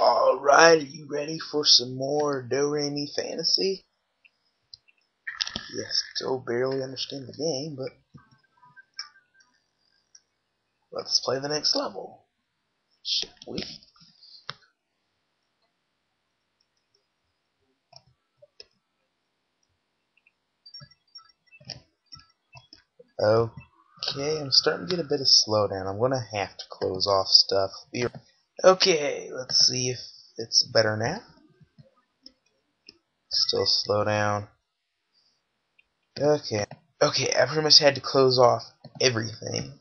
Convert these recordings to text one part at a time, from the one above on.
Alright, are you ready for some more Do Re Mi Fantasy? Yes, still barely understand the game, but let's play the next level. Shall we? Okay, I'm starting to get a bit of slowdown. I'm gonna have to close off stuff. Okay, let's see if it's better now. Still slow down. Okay. Okay, I pretty much had to close off everything.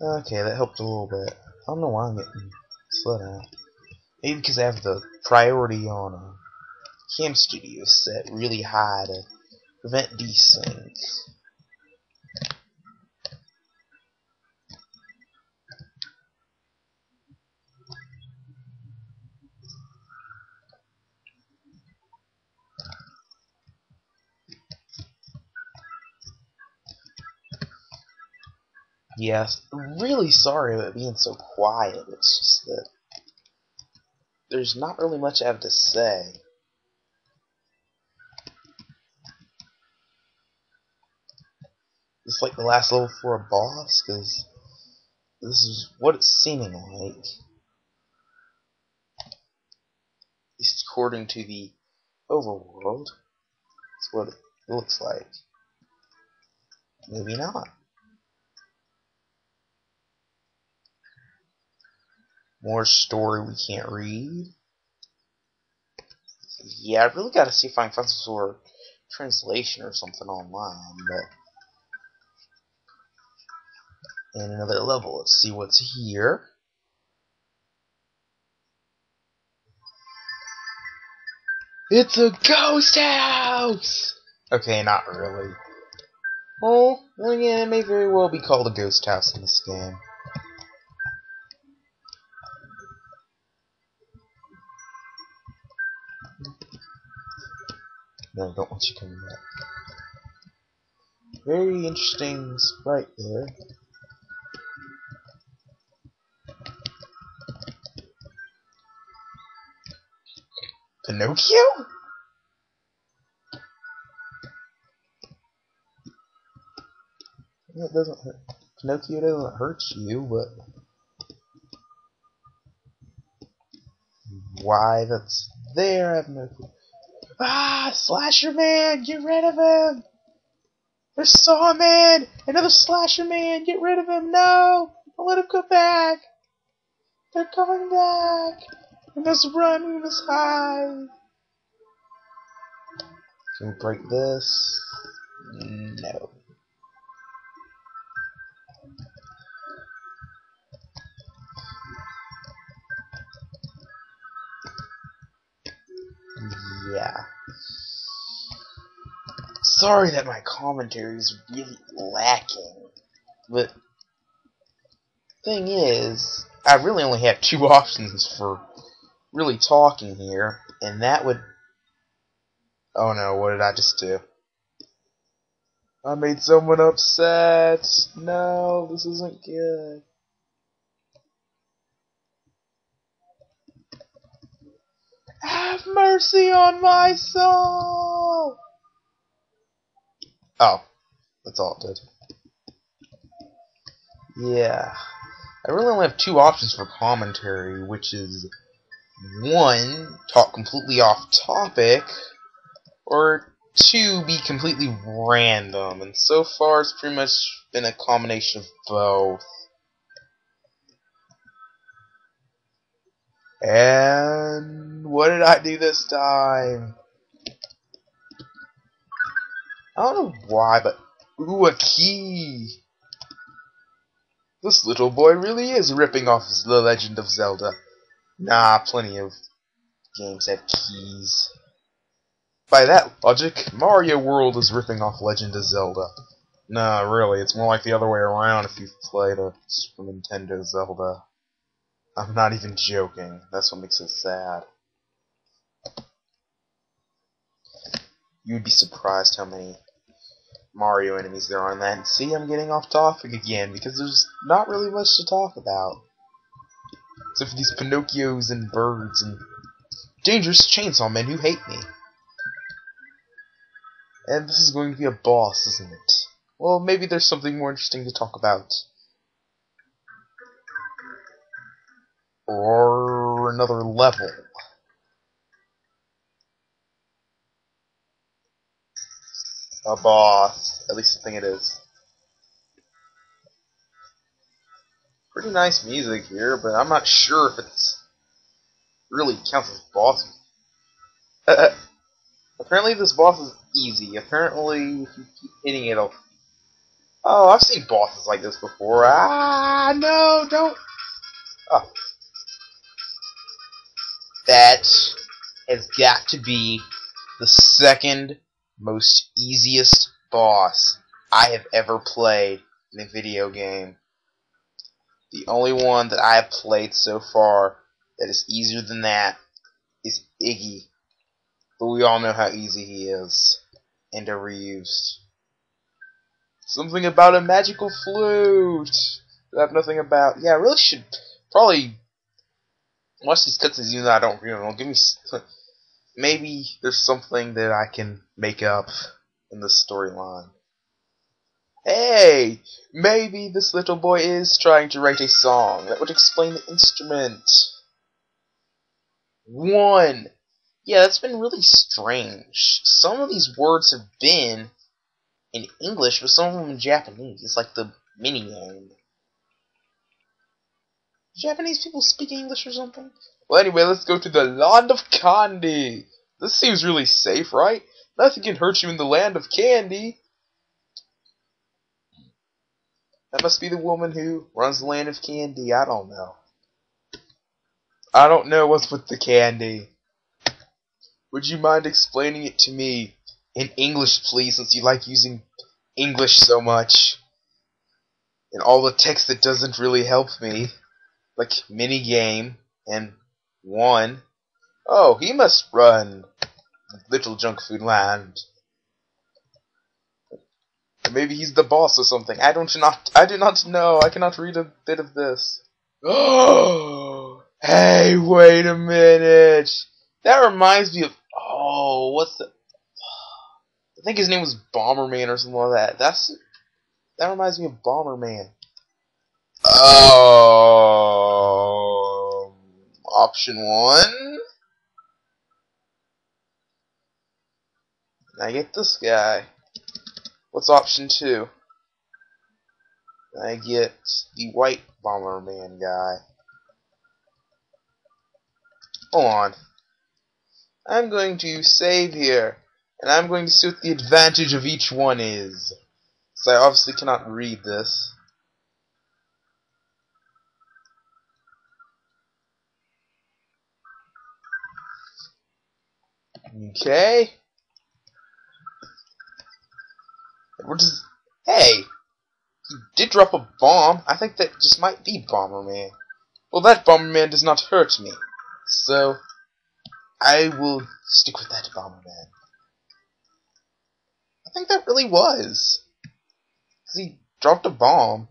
Okay, that helped a little bit. I don't know why I'm getting slow down. Maybe because I have the priority on uh, Cam Studio set really high to prevent desyncs. Yes, really sorry about being so quiet. It's just that there's not really much I have to say. It's like the last level for a boss, because this is what it's seeming like. At least according to the overworld. That's what it looks like. Maybe not. More story we can't read. Yeah, I really gotta see if I can find some sort of translation or something online, but in another level, let's see what's here. It's a ghost house! Okay, not really. Oh, well yeah, it may very well be called a ghost house in this game. No, I don't want you coming back. Very interesting sprite there. Pinocchio? It doesn't hurt. Pinocchio doesn't hurt you, but why that's there, I have no clue. Ah, Slasher Man, get rid of him! There's Saw Man! Another Slasher Man, get rid of him! No! Don't let him come back! They're coming back! We must run, we must hide! Can we break this? No. Yeah. Sorry that my commentary is really lacking, but thing is, I really only have two options for really talking here, and that would... Oh no, what did I just do? I made someone upset! No, this isn't good. Have mercy on my soul! Oh, that's all it did. Yeah. I really only have two options for commentary, which is one, talk completely off topic, or two, be completely random. And so far, it's pretty much been a combination of both. And what did I do this time? I don't know why, but ooh, a key. This little boy really is ripping off The Legend of Zelda. Nah, plenty of games have keys. By that logic, Mario World is ripping off Legend of Zelda. Nah, really, it's more like the other way around if you've played a Super Nintendo Zelda. I'm not even joking. That's what makes it sad. You'd be surprised how many Mario enemies there are in that. And see, I'm getting off topic again because there's not really much to talk about. Except for these Pinocchios and birds and dangerous chainsaw men who hate me. And this is going to be a boss, isn't it? Well, maybe there's something more interesting to talk about. Or another level. A boss. At least I think it is. Pretty nice music here, but I'm not sure if it's really counts as boss. apparently this boss is easy. Apparently if you keep hitting it, it'll... Oh, I've seen bosses like this before. Ah, no, don't... Oh. That has got to be the second most easiest boss I have ever played in a video game. The only one that I have played so far that is easier than that is Iggy. But we all know how easy he is and overused. Something about a magical flute that I have nothing about. Yeah, I really should probably watch these cutscenes even though I don't really know. Give me maybe there's something that I can make up in the storyline. Hey, maybe this little boy is trying to write a song that would explain the instrument. One. Yeah, that's been really strange. Some of these words have been in English, but some of them in Japanese. It's like the mini game. Japanese people speak English or something? Well, anyway, let's go to the Land of Candy. This seems really safe, right? Nothing can hurt you in the Land of Candy. That must be the woman who runs the Land of Candy. I don't know. I don't know what's with the candy. Would you mind explaining it to me in English, please, since you like using English so much? And all the text that doesn't really help me. Like mini game and one. Oh, he must run Little Junk Food Land. Maybe he's the boss or something. I don't not I do not know. I cannot read a bit of this. Oh, hey, wait a minute. That reminds me of oh, what's the? I think his name was Bomberman or something like that. That's that reminds me of Bomberman. Oh, option one. I get this guy. What's option two? I get the white Bomberman guy. Hold on. I'm going to save here, and I'm going to see what the advantage of each one is. So I obviously cannot read this. Okay. Does... Hey! He did drop a bomb. I think that just might be Bomberman. Well, that Bomberman does not hurt me. So, I will stick with that Bomberman. I think that really was. Because he dropped a bomb.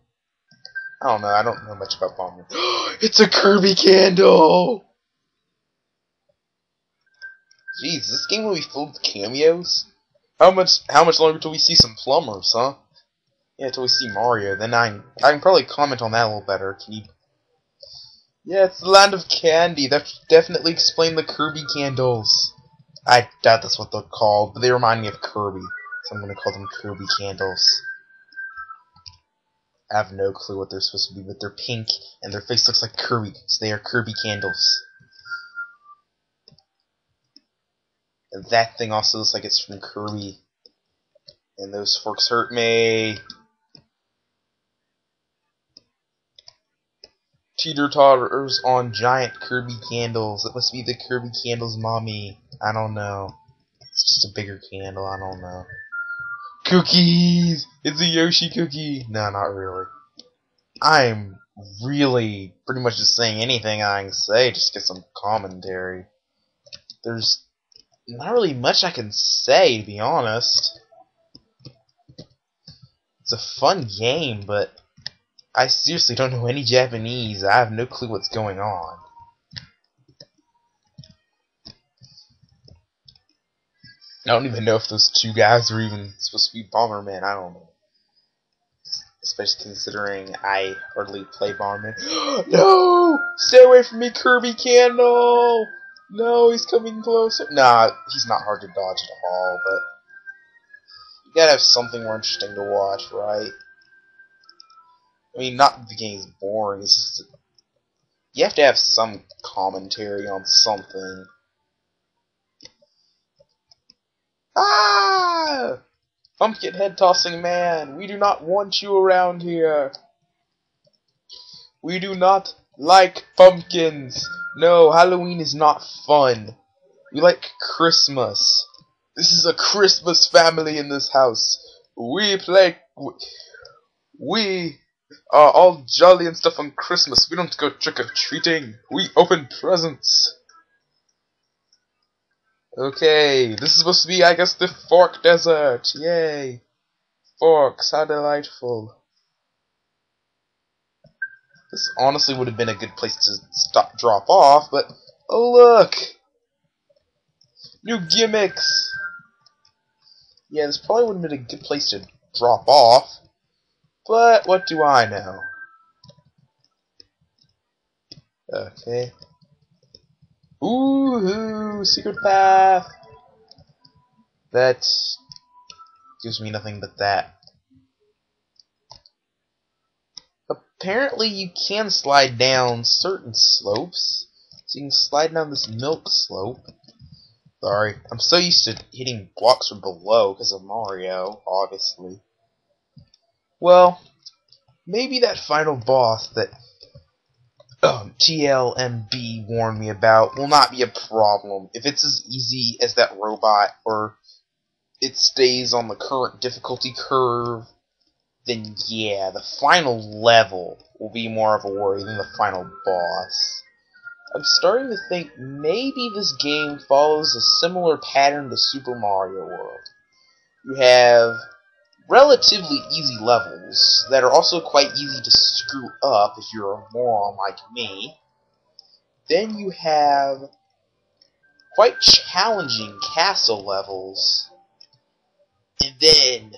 I don't know. I don't know much about Bomberman. it's a Kirby candle! Jeez, this game will be filled with cameos? How much how much longer till we see some plumbers, huh? Yeah, till we see Mario. Then I I can probably comment on that a little better. Can you? Yeah, it's the land of candy. That definitely explain the Kirby candles. I doubt that's what they're called, but they remind me of Kirby, so I'm gonna call them Kirby candles. I have no clue what they're supposed to be, but they're pink and their face looks like Kirby, so they are Kirby candles. That thing also looks like it's from Kirby. And those forks hurt me. Teeter totters on giant Kirby candles. It must be the Kirby candles mommy. I don't know. It's just a bigger candle. I don't know. Cookies! It's a Yoshi cookie! No, not really. I'm really pretty much just saying anything I can say, just get some commentary. There's not really much I can say, to be honest. It's a fun game, but I seriously don't know any Japanese. I have no clue what's going on. I don't even know if those two guys are even supposed to be Bomberman. I don't know. Especially considering I hardly play Bomberman. no! Stay away from me, Kirby Candle! No, he's coming closer. Nah, he's not hard to dodge at all, but you gotta have something more interesting to watch, right? I mean, not the game's boring. It's just you have to have some commentary on something. Ah! Pumpkin head tossing man, we do not want you around here. We do not like pumpkins. No, Halloween is not fun. We like Christmas. This is a Christmas family in this house. We play. We are all jolly and stuff on Christmas. We don't go trick or treating. We open presents. Okay, this is supposed to be, I guess, the Fork Desert. Yay! Forks, how delightful. This honestly would have been a good place to stop, drop off, but oh look! New gimmicks! Yeah, this probably would have been a good place to drop off, but what do I know? Okay. Ooh, secret path. That gives me nothing but that. Apparently you can slide down certain slopes. So you can slide down this milk slope. Sorry, I'm so used to hitting blocks from below because of Mario, obviously. Well, maybe that final boss that um, TLMB warned me about will not be a problem. If it's as easy as that robot, or it stays on the current difficulty curve, then yeah, the final level will be more of a worry than the final boss. I'm starting to think maybe this game follows a similar pattern to Super Mario World. You have relatively easy levels that are also quite easy to screw up if you're a moron like me. Then you have quite challenging castle levels. And then the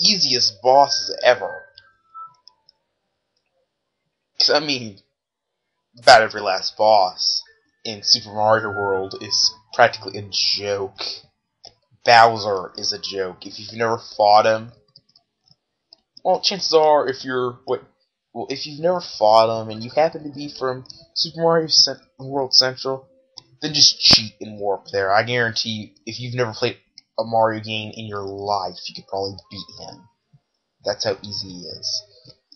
easiest bosses ever. Cause I mean, about every last boss in Super Mario World is practically a joke. Bowser is a joke. If you've never fought him, well, chances are, if you're what, well, if you've never fought him and you happen to be from Super Mario Cent World Central, then just cheat and warp there. I guarantee you, if you've never played a Mario game in your life, you could probably beat him. That's how easy he is.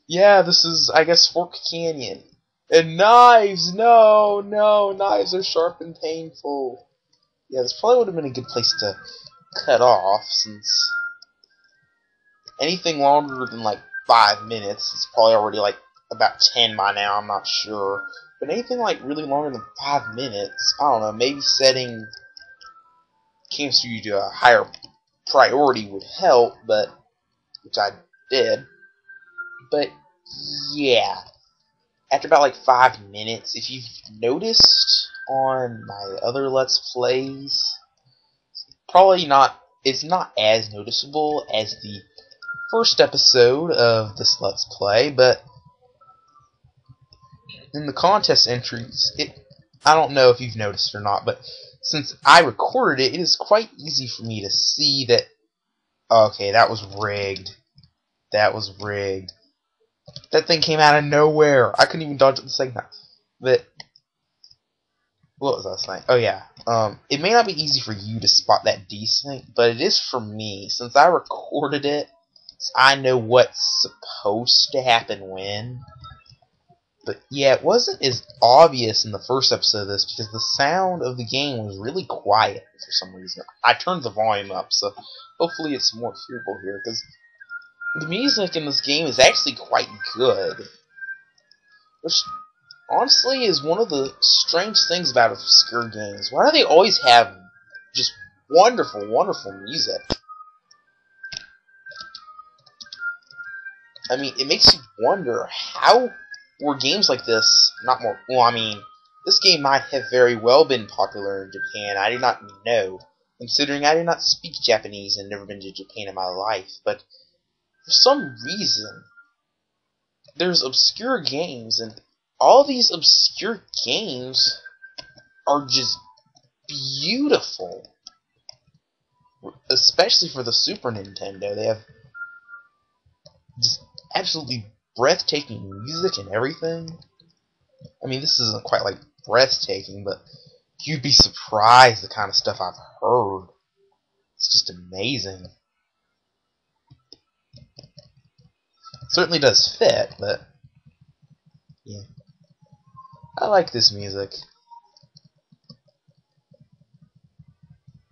Yeah, this is, I guess, Fork Canyon. And knives! No, no, knives are sharp and painful. Yeah, this probably would have been a good place to cut off, since anything longer than like five minutes, it's probably already like about ten by now, I'm not sure. But anything like really longer than five minutes, I don't know, maybe setting Cam Studio to a higher priority would help, but which I did. But yeah. After about like five minutes, if you've noticed on my other Let's Plays, probably not it's not as noticeable as the first episode of this Let's Play, but in the contest entries, it I don't know if you've noticed or not, but since I recorded it, it is quite easy for me to see that okay, that was rigged. That was rigged. That thing came out of nowhere. I couldn't even dodge it the time. But what was I saying? Oh yeah. Um, it may not be easy for you to spot that desync, but it is for me. Since I recorded it, I know what's supposed to happen when. But yeah, it wasn't as obvious in the first episode of this because the sound of the game was really quiet for some reason. I turned the volume up, so hopefully it's more hearable here because the music in this game is actually quite good. Which honestly is one of the strange things about obscure games. Why do they always have just wonderful, wonderful music? I mean, it makes you wonder how were games like this not more. Well, I mean, this game might have very well been popular in Japan. I do not know, considering I do not speak Japanese and never been to Japan in my life. But for some reason, there's obscure games, and all these obscure games are just beautiful. Especially for the Super Nintendo, they have just absolutely breathtaking music and everything. I mean, this isn't quite like breathtaking, but you'd be surprised the kind of stuff I've heard. It's just amazing. It certainly does fit, but yeah. I like this music.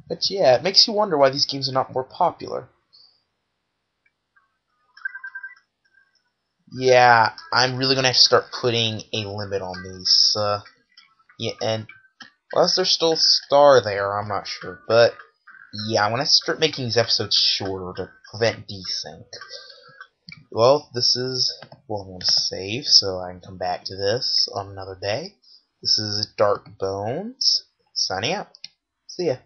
But yeah, it makes you wonder why these games are not more popular. Yeah, I'm really gonna have to start putting a limit on these. Uh, yeah, and unless there's still a star there, I'm not sure. But yeah, I'm gonna start making these episodes shorter to prevent desync. Well, this is well, I'm gonna save so I can come back to this on another day. This is DarkBones signing out. See ya.